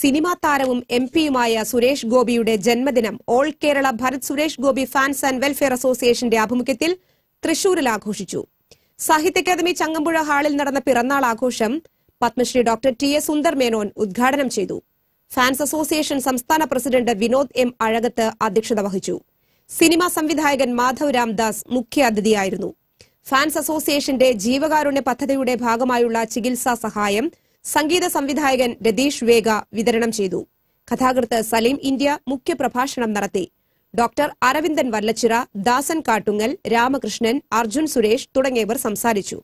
Cinema താരവും M പിയുമായ Suresh ഗോപിയുടെ ജന്മദിനം all Kerala Bharat Suresh Gopi fans and welfare അസോസിയേഷന്റെ ആഭിമുഖ്യത്തിൽ തൃശൂരിൽ ആഘോഷിച്ചു. സാഹിത്യ അക്കാദമി ചങ്ങമ്പുഴ ഹാളിൽ നടന്ന പിറന്നാൾ ആഘോഷം Padmashri doctor T A Sundar Menon ഉദ്ഘാടനം ചെയ്തു. ഫാൻസ് അസോസിയേഷൻ സംസ്ഥാന പ്രസിഡന്റ് വിനോദ് എം അഴകത്ത് അധ്യക്ഷത വഹിച്ചു. സിനിമാ സംവിധായകൻ മാധവ് രാംദാസ് മുഖ്യാതിഥിയായിരുന്നു ഫാൻസ് അസോസിയേഷന്റെ ജീവകാരുണ്യ പദ്ധതിയുടെ ഭാഗമായുള്ള ചികിത്സാ സഹായം സംഗീത സംവിധായകൻ രതീഷ് വേഗ വിതരണം ചെയ്തു. കഥാകൃത്ത് സലീം ഇന്ത്യ മുഖ്യപ്രഭാഷണം നടത്തി. ഡോക്ടർ അരവിന്ദൻ വല്ലച്ചിറ ദാസൻ കാട്ടുങ്ങൽ രാമകൃഷ്ണൻ അർജുൻ സുരേഷ് തുടങ്ങിയവർ സംസാരിച്ചു.